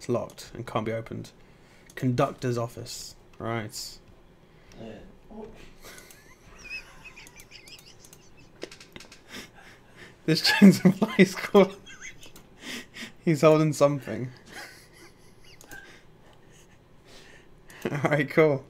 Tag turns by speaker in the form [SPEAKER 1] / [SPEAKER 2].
[SPEAKER 1] It's locked and can't be opened. Conductor's office. Right.
[SPEAKER 2] Oh,
[SPEAKER 1] This chains and Fly's called. He's holding something. Alright, cool.